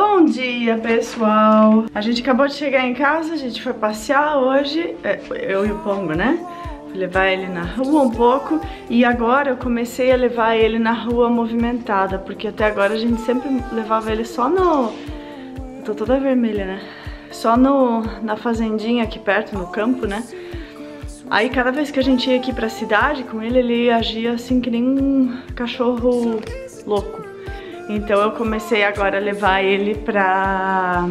Bom dia, pessoal! A gente acabou de chegar em casa, a gente foi passear hoje, é, eu e o Pongo, né? levar ele na rua um pouco e agora eu comecei a levar ele na rua movimentada, porque até agora a gente sempre levava ele só no... Eu tô toda vermelha, né? Só no, na fazendinha aqui perto, no campo, né? Aí cada vez que a gente ia aqui pra cidade com ele, ele agia assim que nem um cachorro louco. Então eu comecei agora a levar ele para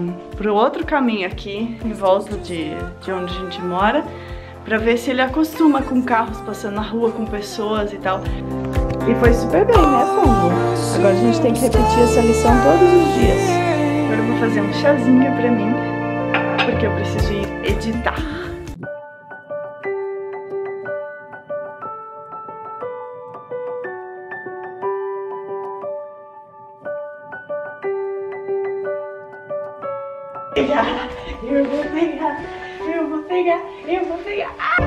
o outro caminho aqui, em volta de, de onde a gente mora, para ver se ele acostuma com carros passando na rua, com pessoas e tal. E foi super bem, né, Pongo? Agora a gente tem que repetir essa lição todos os dias. Agora eu vou fazer um chazinho pra mim, porque eu preciso ir editar. Pegar, eu vou pegar. Ah!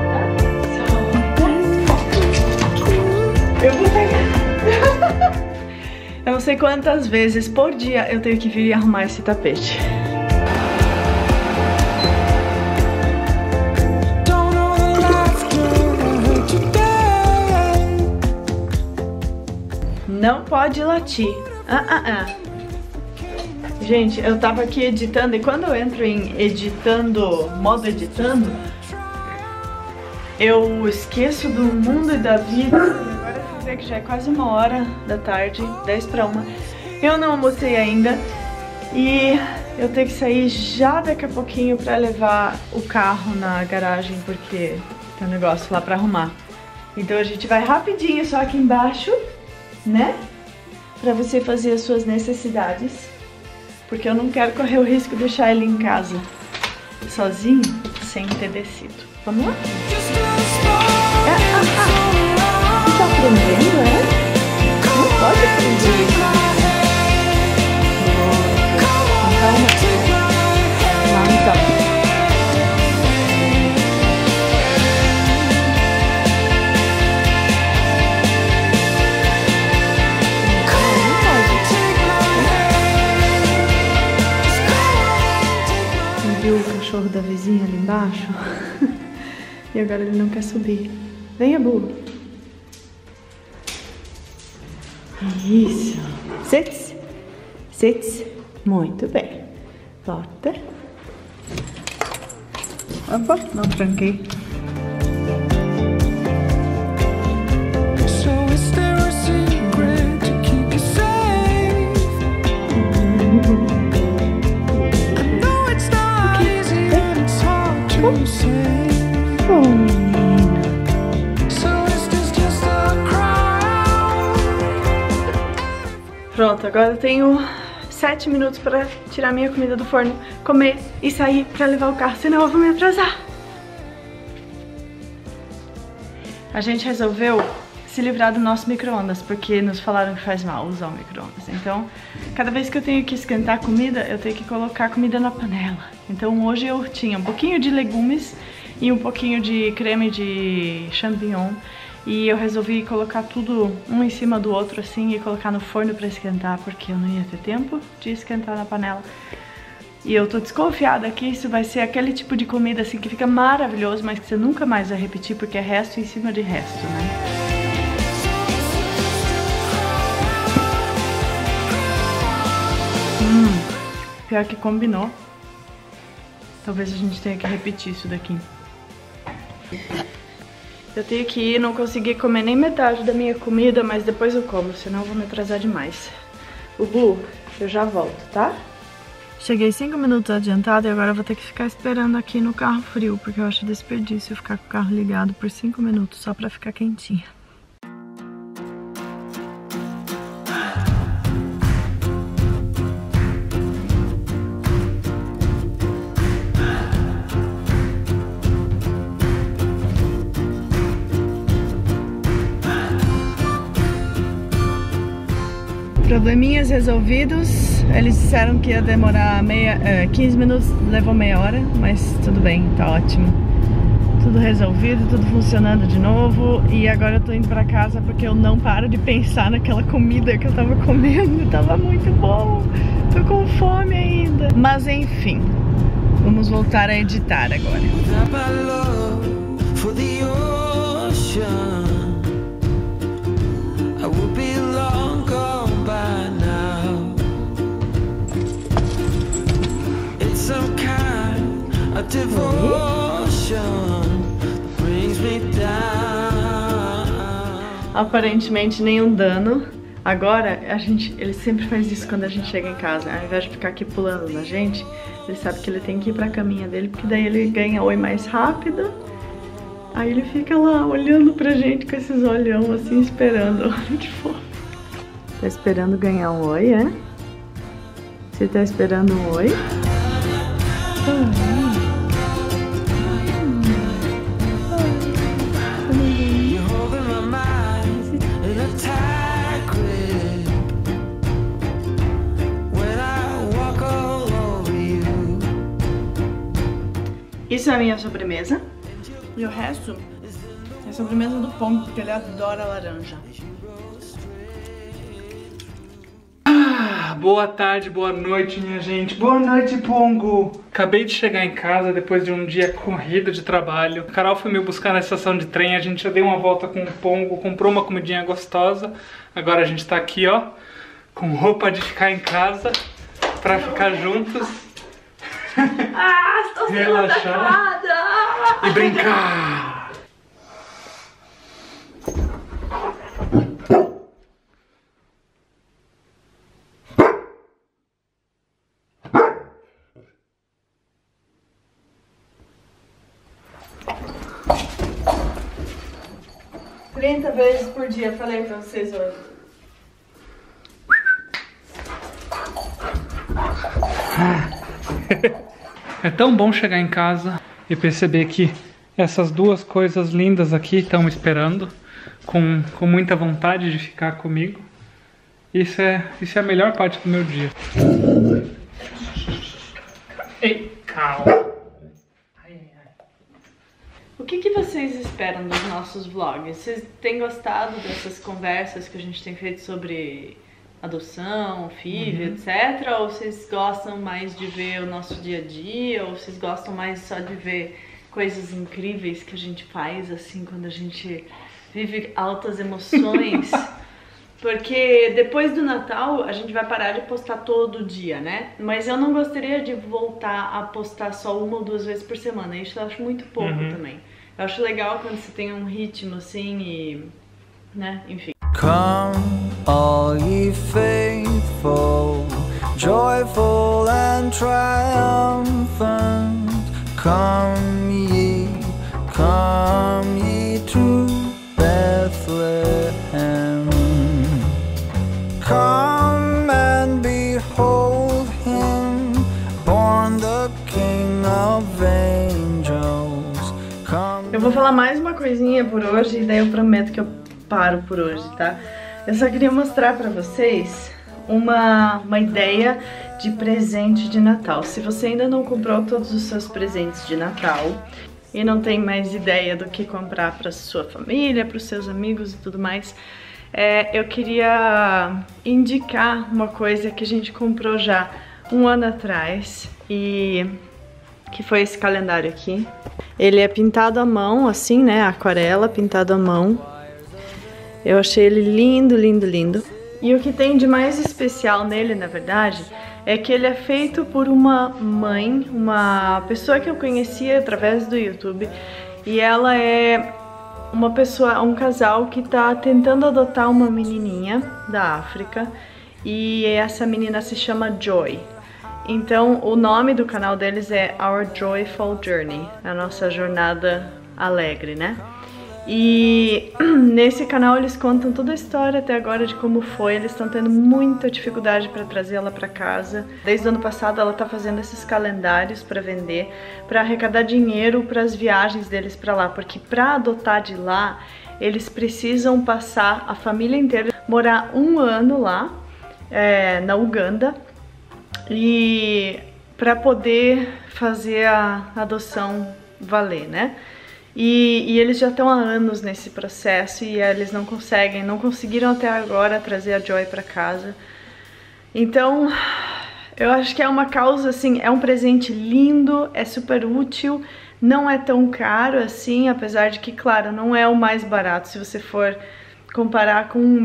Eu vou pegar. Eu não sei quantas vezes por dia eu tenho que vir e arrumar esse tapete. Não pode latir. Ah, ah, ah. Gente, eu tava aqui editando e quando eu entro em editando, modo editando, eu esqueço do mundo e da vida. Agora eu ver que já é quase uma hora da tarde, 10 para uma. Eu não almocei ainda e eu tenho que sair já daqui a pouquinho pra levar o carro na garagem porque tem um negócio lá pra arrumar. Então a gente vai rapidinho só aqui embaixo, né? Pra você fazer as suas necessidades porque eu não quero correr o risco de deixar ele em casa sozinho, sem ter descido. Vamos lá? É, ah, ah. Tá aprendendo, é? Não pode aprender embaixo. e agora ele não quer subir. Venha, burro. Isso. Sits. Sits. Muito bem. Volta. Opa, não tranquei. Pronto, agora eu tenho sete minutos para tirar minha comida do forno, comer e sair para levar o carro, senão eu vou me atrasar. A gente resolveu se livrar do nosso micro-ondas, porque nos falaram que faz mal usar o micro-ondas. Então, cada vez que eu tenho que esquentar comida, eu tenho que colocar comida na panela. Então hoje eu tinha um pouquinho de legumes e um pouquinho de creme de champignon e eu resolvi colocar tudo um em cima do outro assim e colocar no forno para esquentar, porque eu não ia ter tempo de esquentar na panela. E eu tô desconfiada que isso vai ser aquele tipo de comida assim que fica maravilhoso, mas que você nunca mais vai repetir porque é resto em cima de resto, né? Hum, pior que combinou. Talvez a gente tenha que repetir isso daqui. Eu tenho que ir, não consegui comer nem metade da minha comida, mas depois eu como, senão eu vou me atrasar demais. O Bu, eu já volto, tá? Cheguei 5 minutos adiantado e agora vou ter que ficar esperando aqui no carro frio, porque eu acho desperdício ficar com o carro ligado por 5 minutos só pra ficar quentinha. Probleminhas resolvidos. Eles disseram que ia demorar meia, é, 15 minutos, levou meia hora, mas tudo bem, tá ótimo. Tudo resolvido, tudo funcionando de novo e agora eu tô indo pra casa porque eu não paro de pensar naquela comida que eu tava comendo, tava muito bom, tô com fome ainda. Mas enfim, vamos voltar a editar agora. Aparentemente nenhum dano. Agora, a gente, ele sempre faz isso quando a gente chega em casa. Ao invés de ficar aqui pulando na gente, ele sabe que ele tem que ir pra caminha dele, porque daí ele ganha oi mais rápido. Aí ele fica lá olhando pra gente com esses olhão assim, esperando. Olha que fofo. Tá esperando ganhar um oi, é? Você tá esperando um oi? Ah. Isso é a minha sobremesa. E o resto é a sobremesa do pão, porque ele adora laranja. Ah, boa tarde, boa noite, minha gente. Boa noite, Pongo. Acabei de chegar em casa depois de um dia corrido de trabalho. A Carol foi me buscar na estação de trem, a gente já deu uma volta com o Pongo, comprou uma comidinha gostosa. Agora a gente tá aqui, ó, com roupa de ficar em casa pra ficar juntos. Ah, estou sendo Relaxar atacada! E brincar! Trinta vezes por dia, falei pra vocês hoje. Ah. É tão bom chegar em casa e perceber que essas duas coisas lindas aqui estão esperando com, com muita vontade de ficar comigo. Isso é, isso é a melhor parte do meu dia. Ei, calma. O que, que vocês esperam dos nossos vlogs? Vocês têm gostado dessas conversas que a gente tem feito sobre adoção, FIV, uhum. etc? Ou vocês gostam mais de ver o nosso dia a dia? Ou vocês gostam mais só de ver coisas incríveis que a gente faz, assim, quando a gente vive altas emoções? Porque depois do Natal a gente vai parar de postar todo dia, né? Mas eu não gostaria de voltar a postar só uma ou duas vezes por semana. Isso eu acho muito pouco uhum. também. Eu acho legal quando você tem um ritmo assim e. né? Enfim. Come, all faithful, joyful and triumphant. Come ye, come ye to Bethlehem. Come and behold him, born the King of angels. Come eu vou falar mais uma coisinha por hoje e daí eu prometo que eu paro por hoje, tá? Eu só queria mostrar pra vocês uma, uma ideia de presente de Natal. Se você ainda não comprou todos os seus presentes de Natal e não tem mais ideia do que comprar para sua família, para os seus amigos e tudo mais, é, eu queria indicar uma coisa que a gente comprou já um ano atrás e que foi esse calendário aqui. Ele é pintado à mão, assim, né? Aquarela, pintado à mão. Eu achei ele lindo, lindo, lindo. E o que tem de mais especial nele, na verdade, é que ele é feito por uma mãe, uma pessoa que eu conhecia através do YouTube, e ela é uma pessoa, um casal que está tentando adotar uma menininha da África, e essa menina se chama Joy. Então, o nome do canal deles é Our Joyful Journey, a nossa jornada alegre, né? E nesse canal eles contam toda a história até agora de como foi. Eles estão tendo muita dificuldade para trazê-la para casa. Desde o ano passado ela está fazendo esses calendários para vender, para arrecadar dinheiro para as viagens deles para lá, porque para adotar de lá eles precisam passar a família inteira morar um ano lá é, na Uganda e para poder fazer a adoção valer, né? E, e, eles já estão há anos nesse processo e eles não conseguem, não conseguiram até agora trazer a Joy para casa. Então, eu acho que é uma causa assim, é um presente lindo, é super útil, não é tão caro assim, apesar de que, claro, não é o mais barato se você for comparar com um,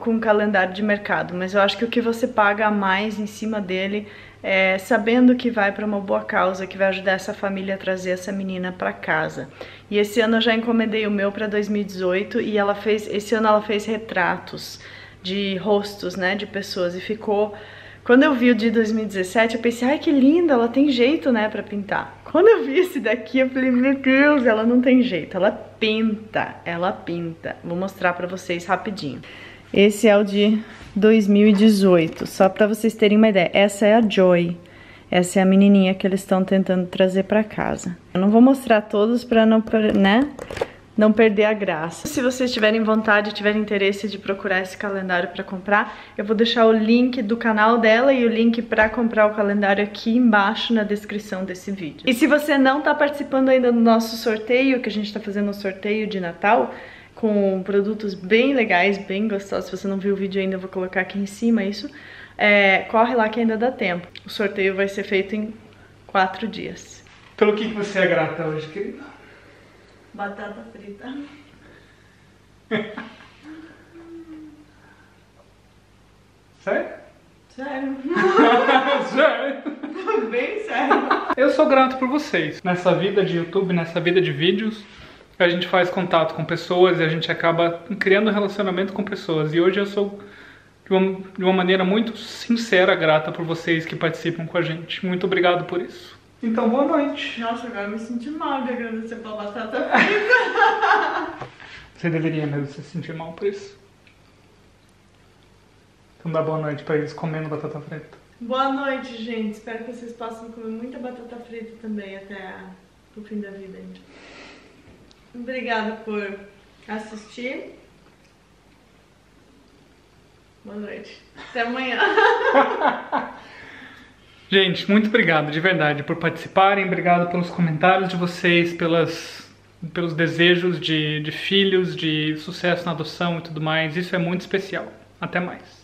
com um calendário de mercado, mas eu acho que o que você paga a mais em cima dele é, sabendo que vai para uma boa causa, que vai ajudar essa família a trazer essa menina para casa. E esse ano eu já encomendei o meu para 2018 e ela fez, esse ano ela fez retratos de rostos, né, de pessoas e ficou quando eu vi o de 2017, eu pensei, ai que linda, ela tem jeito, né, pra pintar. Quando eu vi esse daqui, eu falei, meu Deus, ela não tem jeito, ela pinta, ela pinta. Vou mostrar pra vocês rapidinho. Esse é o de 2018, só pra vocês terem uma ideia. Essa é a Joy, essa é a menininha que eles estão tentando trazer pra casa. Eu não vou mostrar todos pra não, né, não perder a graça. Se vocês tiverem vontade, tiverem interesse de procurar esse calendário para comprar, eu vou deixar o link do canal dela e o link para comprar o calendário aqui embaixo na descrição desse vídeo. E se você não está participando ainda do nosso sorteio, que a gente está fazendo um sorteio de Natal, com produtos bem legais, bem gostosos. Se você não viu o vídeo ainda, eu vou colocar aqui em cima isso. É, corre lá que ainda dá tempo. O sorteio vai ser feito em quatro dias. Pelo que você é grata hoje, querida? Batata frita. Sério? Sério. sério? Bem sério. Eu sou grato por vocês. Nessa vida de YouTube, nessa vida de vídeos, a gente faz contato com pessoas e a gente acaba criando um relacionamento com pessoas. E hoje eu sou de uma, de uma maneira muito sincera grata por vocês que participam com a gente. Muito obrigado por isso. Então, boa noite. Nossa, agora eu me senti mal de agradecer pela batata frita. Você deveria mesmo se sentir mal por isso. Então dá boa noite pra eles comendo batata frita. Boa noite, gente. Espero que vocês possam comer muita batata frita também até o fim da vida. Gente. Obrigada por assistir. Boa noite. Até amanhã. Gente, muito obrigado de verdade por participarem, obrigado pelos comentários de vocês, pelas, pelos desejos de, de filhos, de sucesso na adoção e tudo mais. Isso é muito especial. Até mais.